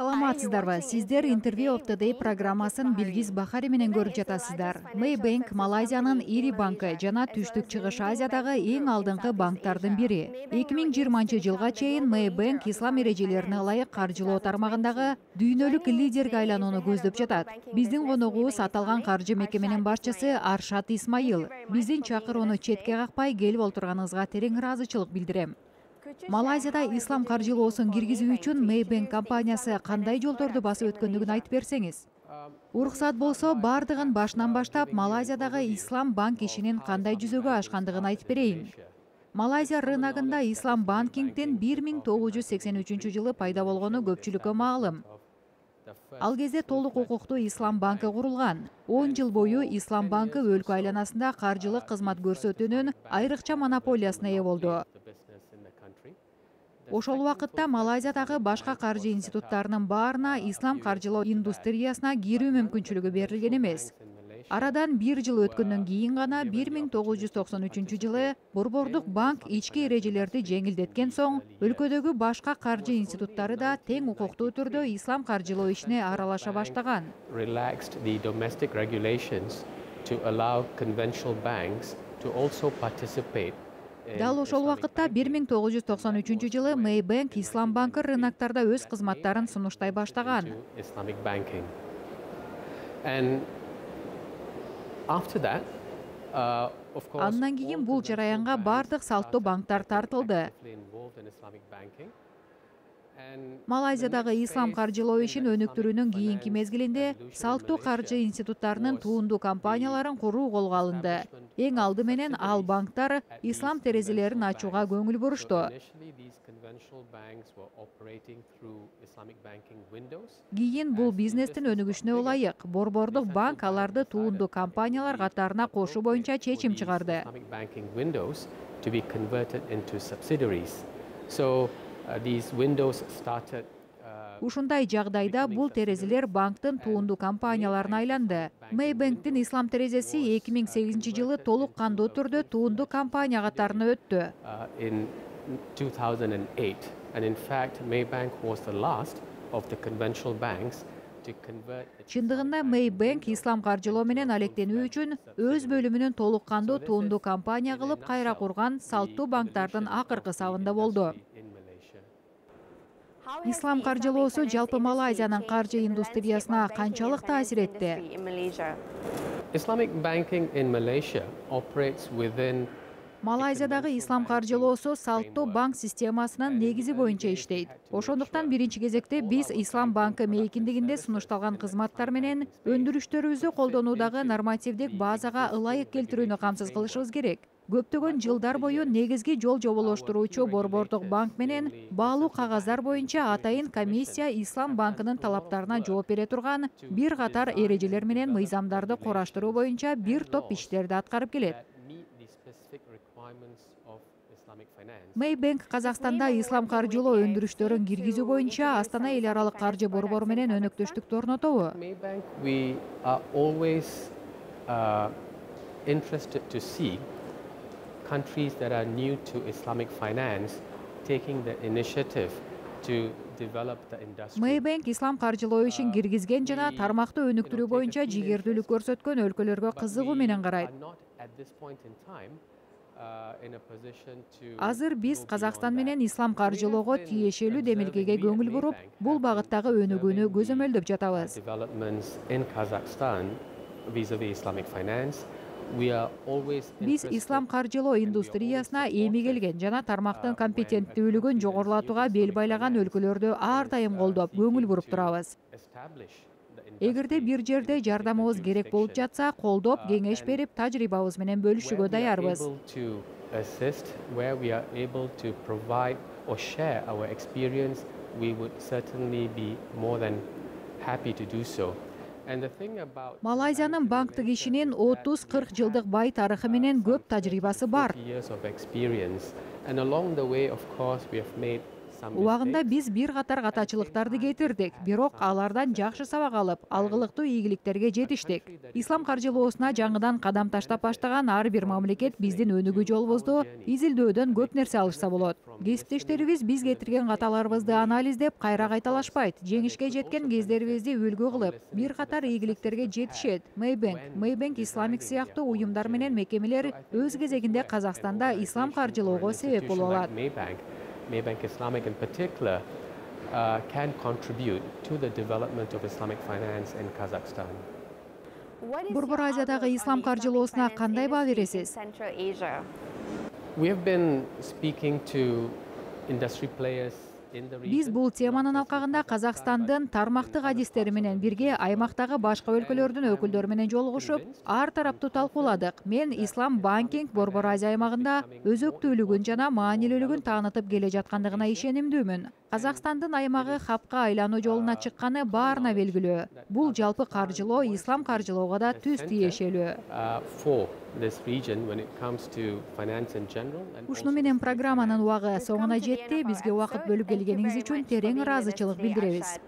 саламатсыздарбы сиздер интервью of the day программасын билгиз бахари менен көрүп жатасыздар. Мэйбэнк малайзиянын ири банкы жана түштүк чыгыш азиядагы эң алдыңкы банктардын бири эки миң жыйырманчы жылга чейин мэйбэнк ислам эрежелерине ылайык каржылоо тармагындагы дүйнөлүк лидерге айланууну көздөп жатат биздин коногубуз аталган каржы мекеменин башчысы аршат исмайыл биздин чакырууну четке какпай келип отурганыңызга терең ыраазычылык билдирем малайзияда ислам каржылоосун киргизүү үчүн мэйбэнк компаниясы кандай жолдорду басып өткөндүгүн айтып берсеңиз. Уруксат болсо баардыгын башынан баштап малайзиядагы ислам банк ишинин кандай жүзөгө ашкандыгын айтып берейин. Малайзия рыногунда ислам банкингдин бир миң тогуз жүз сексен үчүнчү жылы пайда болгону көпчүлүккө маалым. Ал кезде толук укуктуу ислам банкы курулган. Он жыл бою ислам банкы өлкө айланасында каржылык кызмат көрсөтүүнүн айрыкча монополиясына ээ болду ошол убакытта малайзиядагы башка каржы институттарынын баарына ислам каржылоо индустриясына кирүү мүмкүнчүлүгү берилген эмес. Арадан бир жыл өткөндөн кийин гана бир миң тогуз жүз токсон үчүнчү жылы борбордук банк ички эрежелерди жеңилдеткен соң өлкөдөгү башка каржы институттары да тең укуктуу түрдө ислам каржылоо ишине аралаша баштаган дал ошол убакытта бир миң тогуз жүз токсон үчүнчү жылы мэйбэнк ислам банкы рыноктарда өз кызматтарын сунуштай баштаган. Андан кийин бул жараянга баардык салттуу банктар тартылды малайзиядагы ислам каржылоо ишин өнүктүрүүнүн кийинки мезгилинде салттуу каржы институттарынын туундуу компанияларын куруу колго алынды. Эң алды менен ал банктар ислам терезелерин ачууга көңүл бурушту кийин бул бизнестин өнүгүшүнө ылайык борбордук банк аларды туундуу компаниялар катарына кошуу боюнча чечим чыгарды ушундай жагдайда бул терезелер банктын туундуу компанияларына айланды. мэйбэнктин ислам терезеси эки миң сегизинчи жылы толук кандуу түрдө туундуу компания катарына өттү чындыгында мэйбэнк ислам каржылоо менен алектенүү үчүн өз бөлүмүнүн толук кандуу туундуу компания кылып кайра курган салттуу банктардын акыркы сабында болду ислам каржылоосу жалпы малайзиянын каржы индустриясына канчалык таасир этти малайзиядагы ислам каржылоосу салттуу банк системасынын негизи боюнча иштейт ошондуктан биринчи кезекте биз ислам банкы мейкиндигинде сунушталган кызматтар менен өндүрүштөрүбүздү колдонуудагы нормативдик базага ылайык келтирүүнү камсыз кылышыбыз керек. Көптөгөн жылдар бою негизги жол жоболоштуруучу борбордук банк менен баалуу кагаздар боюнча атайын комиссия ислам банкынын талаптарына жооп бере турган бир катар эрежелер менен мыйзамдарды кураштыруу боюнча бир топ иштерди аткарып келет. Мэйбэнк казакстанда ислам каржылоо өндүрүштөрүн киргизүү боюнча астана эл аралык каржы борбору менен өнөктөштүктү орнотобу countries that are new to Islamic finance taking the initiative to develop the industry. Мэйбэнк ислам каржылоо ишин киргизген жана тармакты өнүктүрүү боюнча жигердүүлүк көрсөткөн өлкөлөргө кызыгуу менен карайт. азыр биз казакстан менен ислам каржылоого тиешелүү демилгеге көңүл буруп бул багыттагы өнүгүүнү көзөмөлдөп жатабыз биз ислам каржылоо индустриясына эми келген жана тармактын компетенттүүлүгүн жогорулатууга бел байлаган өлкөлөрдү ар дайым колдоп көңүл буруп турабыз эгерде бир жерде жардамыбыз керек болуп жатса колдоп кеңеш берип тажрыйбабыз менен бөлүшүүгө даярбыз we would certainly be more than happy to do so. Малайзиянын банктык ишинин отуз кырк жылдык бай тарыхы менен көп тажрыйбасы бар. Убагында биз бир катар катачылыктарды кетирдик бирок алардан жакшы сабак алып алгылыктуу ийгиликтерге жетиштик ислам каржылоосуна жаңыдан кадам таштап баштаган ар бир мамлекет биздин өнүгүү жолубузду изилдөөдөн көп нерсе алышса болот. Кесиптештерибиз биз кетирген каталарыбызды анализдеп кайра кайталашпайт. Жеңишке жеткен кездерибизди үлгү кылып бир катар ийгиликтерге жетишет. Мэйбэнк. Мэйбэнк исламик сыяктуу уюмдар менен мекемелер өз кезегинде казакстанда ислам каржылоого себеп боло алат. Maybank Islamic in particular uh, can contribute to the development of Islamic finance in Kazakhstan. борбор азиядагы ислам каржылоосуна кандай баа бересиз We have been speaking to industry players in the биз бул теманын алкагында казакстандын тармактык адистери менен бирге аймактагы башка өлкөлөрдүн өкүлдөрү менен жолугушуп ар тараптуу талкууладык. Мен ислам банкинг борбор азия аймагында өзөктүүлүгүн жана маанилүүлүгүн таанытып келе жаткандыгына ишенимдүүмүн казакстандын аймагы хабка айлануу жолуна чыкканы баарына белгилүү бул жалпы каржылоо ислам каржылоого да түз тиешелүү uh, also менен программанын убагы соңуна жетти бизге убакыт бөлүп келгениңиз үчүн терең ыраазычылык билдиребиз